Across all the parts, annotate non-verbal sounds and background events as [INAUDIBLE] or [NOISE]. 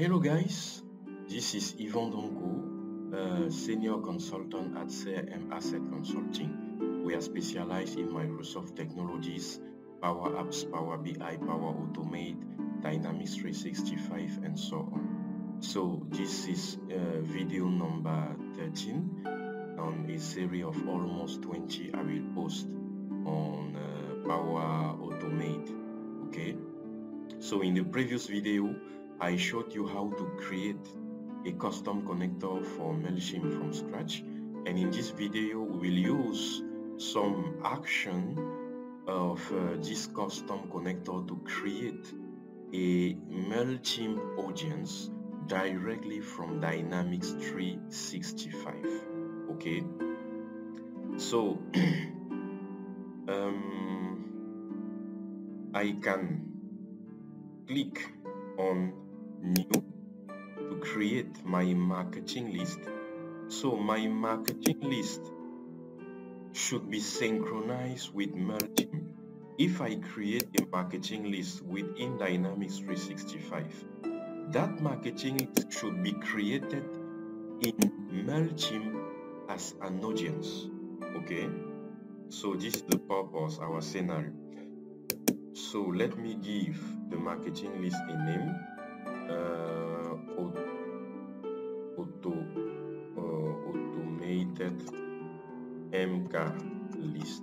Hello guys, this is Yvon Ndonko, uh, Senior Consultant at CRM Asset Consulting. We are specialized in Microsoft technologies, Power Apps, Power BI, Power Automate, Dynamics 365 and so on. So this is uh, video number 13 on a series of almost 20 I will post on uh, Power Automate. Okay, so in the previous video, I showed you how to create a custom connector for MailChimp from scratch. And in this video, we will use some action of uh, this custom connector to create a MailChimp audience directly from Dynamics 365. Okay. So, [CLEARS THROAT] um, I can click on new to create my marketing list. So my marketing list should be synchronized with MailChimp. If I create a marketing list within Dynamics 365, that marketing list should be created in MailChimp as an audience. Okay, so this is the purpose, our scenario. So let me give the marketing list a name auto uh, automated MK list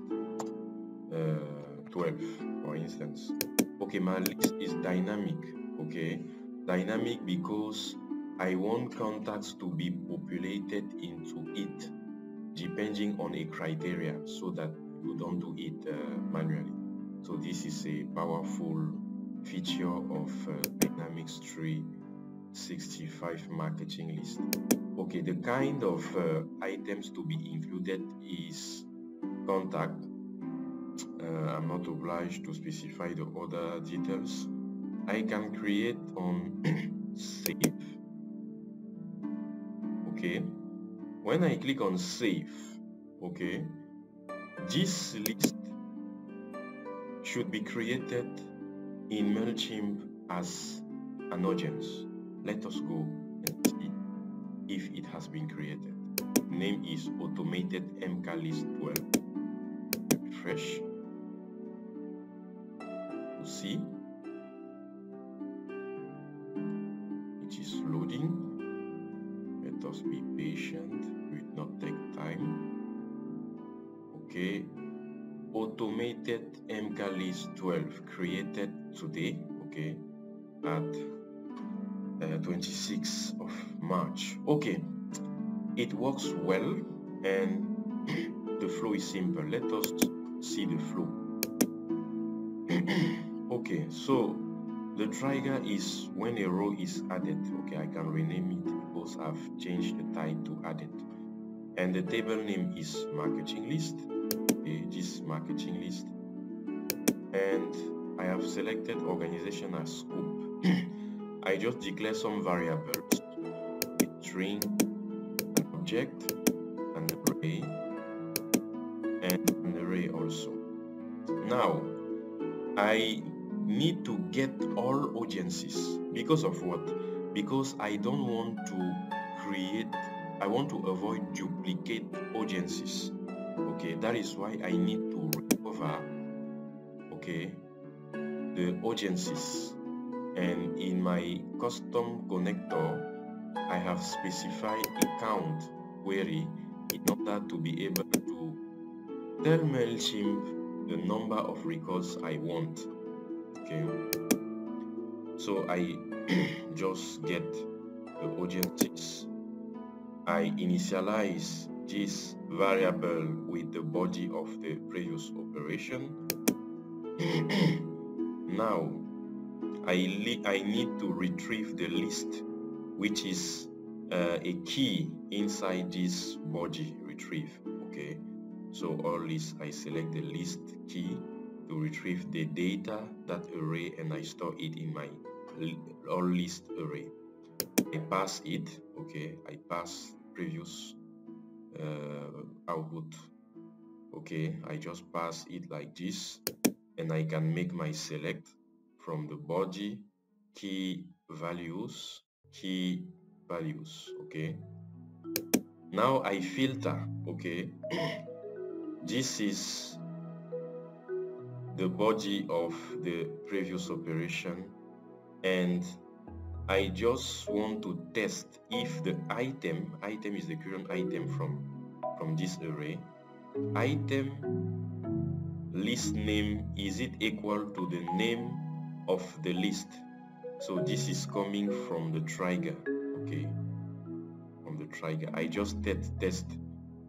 uh, 12 for instance. Okay my list is dynamic okay? Dynamic because I want contacts to be populated into it depending on a criteria so that you don't do it uh, manually. So this is a powerful feature of uh, Dynamics 365 marketing list. Okay, the kind of uh, items to be included is contact. Uh, I'm not obliged to specify the other details. I can create on [CLEARS THROAT] save. Okay, when I click on save, okay, this list should be created in MailChimp as an audience. Let us go and see if it has been created. Name is automated MK list 12. Refresh. To see. It is loading. Let us be patient. It will not take time. Okay. Automated MK list 12 created today. Okay. At uh, 26th of March. Okay, it works well and [CLEARS THROAT] the flow is simple. Let us see the flow. [CLEARS THROAT] okay, so the trigger is when a row is added. Okay, I can rename it because I've changed the type to added. And the table name is marketing list. Okay, this marketing list. And I have selected organization as scope. [CLEARS THROAT] I just declare some variables, a string, an object, an array, and an array also. Now, I need to get all audiences because of what? Because I don't want to create, I want to avoid duplicate audiences. Okay, that is why I need to recover, okay, the audiences and in my custom connector I have specified a count query in order to be able to tell MailChimp the number of records I want okay? So I [CLEARS THROAT] just get the audiences I initialize this variable with the body of the previous operation. [CLEARS THROAT] Now I, I need to retrieve the list which is uh, a key inside this body retrieve okay? So all this I select the list key to retrieve the data that array and I store it in my all list array. I pass it okay? I pass previous uh, output. Okay I just pass it like this and I can make my select from the body key values key values okay? Now I filter okay? [CLEARS THROAT] This is the body of the previous operation and I just want to test if the item item is the current item from from this array. Item list name is it equal to the name of the list? So this is coming from the trigger okay? From the trigger. I just test test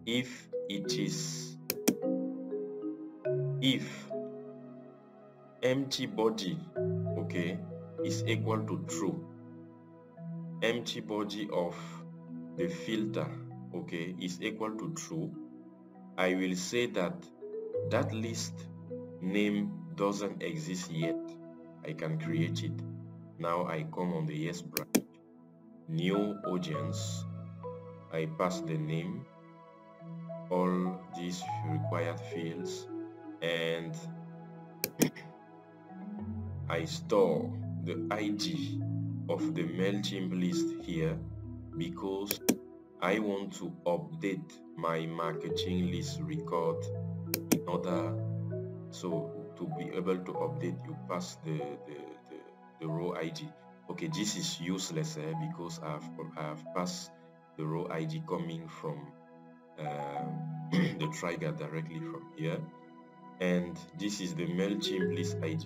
if it is if empty body okay is equal to true empty body of the filter okay is equal to true I will say that that list name doesn't exist yet. I can create it. Now I come on the yes branch. New audience. I pass the name all these required fields and [COUGHS] I store the ID of the MailChimp list here because I want to update my marketing list record in order so to be able to update you pass the the, the, the row id okay this is useless eh, because i've i've passed the row id coming from uh, [CLEARS THROAT] the trigger directly from here. And this is the mailchimp list id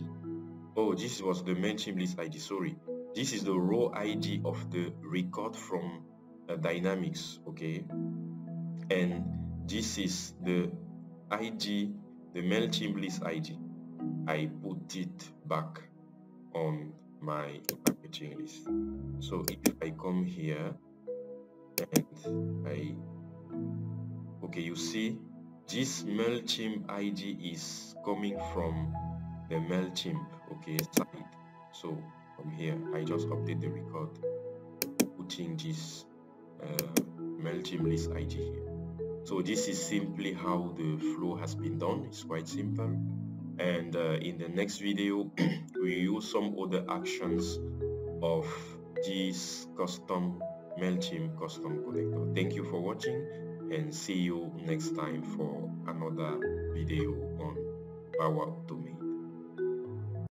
oh this was the mailchimp list id sorry this is the raw id of the record from uh, dynamics okay? And this is the id the mailchimp list id i put it back on my marketing list. So if i come here and i okay you see this mailchimp id is coming from the mailchimp okay side so from here i just update the record putting this uh, list ID here. So this is simply how the flow has been done. It's quite simple. And uh, in the next video, [CLEARS THROAT] we use some other actions of this custom MailChimp custom connector. Thank you for watching and see you next time for another video on Power Automate.